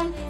Instagram.